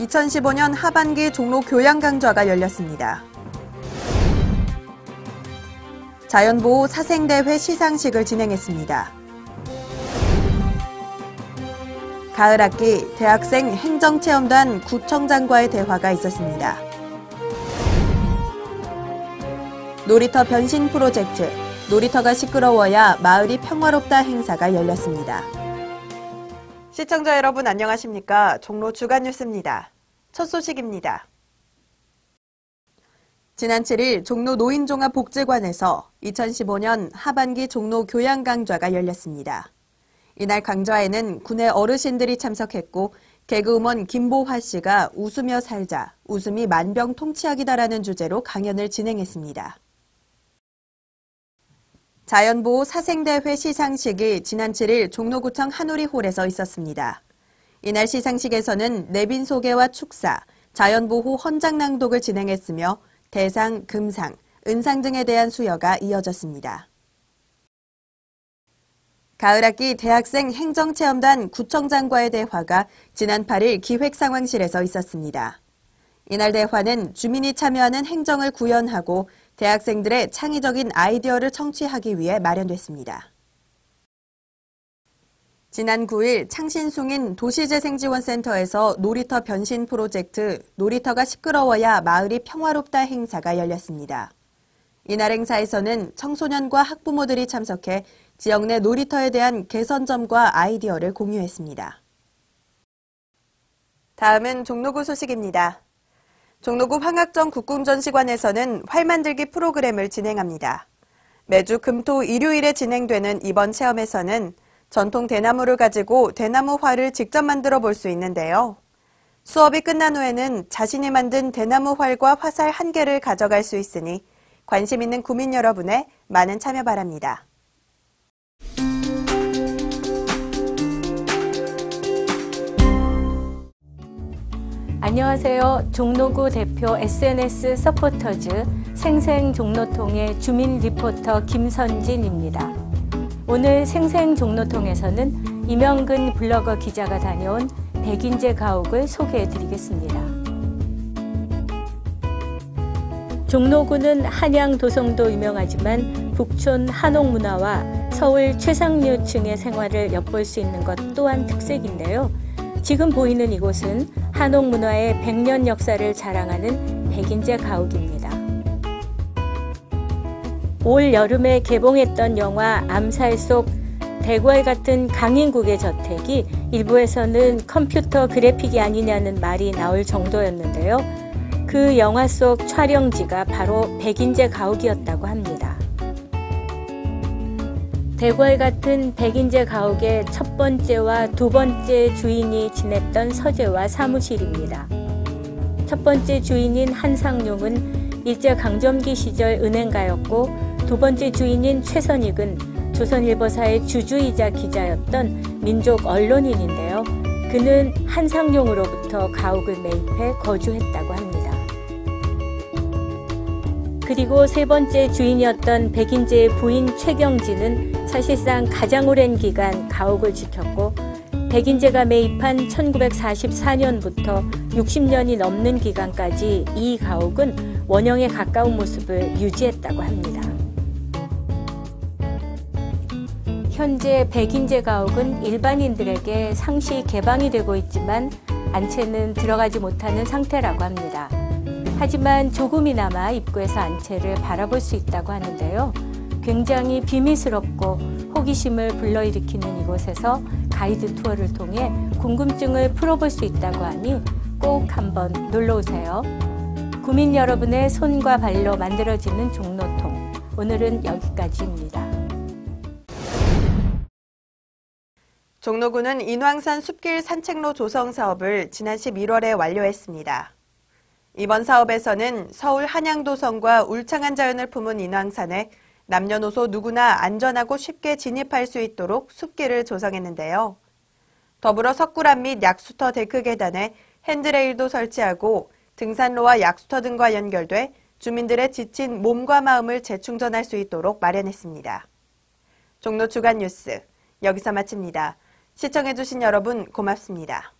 2015년 하반기 종로 교양 강좌가 열렸습니다. 자연보호 사생대회 시상식을 진행했습니다. 가을 학기 대학생 행정체험단 구청장과의 대화가 있었습니다. 놀이터 변신 프로젝트 놀이터가 시끄러워야 마을이 평화롭다 행사가 열렸습니다. 시청자 여러분 안녕하십니까? 종로 주간 뉴스입니다. 첫 소식입니다. 지난 7일 종로 노인종합복지관에서 2015년 하반기 종로 교양 강좌가 열렸습니다. 이날 강좌에는 군의 어르신들이 참석했고 개그우먼 김보화 씨가 웃으며 살자, 웃음이 만병통치약이다라는 주제로 강연을 진행했습니다. 자연보호 사생대회 시상식이 지난 7일 종로구청 한우리홀에서 있었습니다. 이날 시상식에서는 내빈 소개와 축사, 자연보호 헌장 낭독을 진행했으며 대상, 금상, 은상 등에 대한 수여가 이어졌습니다. 가을학기 대학생 행정체험단 구청장과의 대화가 지난 8일 기획상황실에서 있었습니다. 이날 대화는 주민이 참여하는 행정을 구현하고 대학생들의 창의적인 아이디어를 청취하기 위해 마련됐습니다. 지난 9일 창신숭인 도시재생지원센터에서 놀이터 변신 프로젝트 놀이터가 시끄러워야 마을이 평화롭다 행사가 열렸습니다. 이날 행사에서는 청소년과 학부모들이 참석해 지역 내 놀이터에 대한 개선점과 아이디어를 공유했습니다. 다음은 종로구 소식입니다. 종로구 황학정 국궁전시관에서는 활 만들기 프로그램을 진행합니다. 매주 금토 일요일에 진행되는 이번 체험에서는 전통 대나무를 가지고 대나무 활을 직접 만들어 볼 수 있는데요. 수업이 끝난 후에는 자신이 만든 대나무 활과 화살 한 개를 가져갈 수 있으니 관심 있는 구민 여러분의 많은 참여 바랍니다. 안녕하세요. 종로구 대표 SNS 서포터즈 생생 종로통의 주민 리포터 김선진입니다. 오늘 생생종로통에서는 이명근 블로거 기자가 다녀온 백인제 가옥을 소개해 드리겠습니다. 종로구는 한양 도성도 유명하지만 북촌 한옥 문화와 서울 최상류층의 생활을 엿볼 수 있는 것 또한 특색인데요. 지금 보이는 이곳은 한옥 문화의 100년 역사를 자랑하는 백인제 가옥입니다. 올 여름에 개봉했던 영화 암살 속 대궐 같은 강인국의 저택이 일부에서는 컴퓨터 그래픽이 아니냐는 말이 나올 정도였는데요. 그 영화 속 촬영지가 바로 백인제 가옥이었다고 합니다. 대궐 같은 백인제 가옥의 첫 번째와 두 번째 주인이 지냈던 서재와 사무실입니다. 첫 번째 주인인 한상용은 일제강점기 시절 은행가였고 두 번째 주인인 최선익은 조선일보사의 주주이자 기자였던 민족 언론인인데요. 그는 한상용으로부터 가옥을 매입해 거주했다고 합니다. 그리고 세 번째 주인이었던 백인재의 부인 최경진은 사실상 가장 오랜 기간 가옥을 지켰고 백인재가 매입한 1944년부터 60년이 넘는 기간까지 이 가옥은 원형에 가까운 모습을 유지했다고 합니다. 현재 백인재 가옥은 일반인들에게 상시 개방이 되고 있지만 안채는 들어가지 못하는 상태라고 합니다. 하지만 조금이나마 입구에서 안채를 바라볼 수 있다고 하는데요. 굉장히 비밀스럽고 호기심을 불러일으키는 이곳에서 가이드 투어를 통해 궁금증을 풀어볼 수 있다고 하니 꼭 한번 놀러 오세요. 구민 여러분의 손과 발로 만들어지는 종로통. 오늘은 여기까지입니다. 종로구는 인왕산 숲길 산책로 조성 사업을 지난 11월에 완료했습니다. 이번 사업에서는 서울 한양도성과 울창한 자연을 품은 인왕산에 남녀노소 누구나 안전하고 쉽게 진입할 수 있도록 숲길을 조성했는데요. 더불어 석굴암 및 약수터 데크 계단에 handrail도 설치하고 등산로와 약수터 등과 연결돼 주민들의 지친 몸과 마음을 재충전할 수 있도록 마련했습니다. 종로 주간 뉴스 여기서 마칩니다. 시청해주신 여러분 고맙습니다.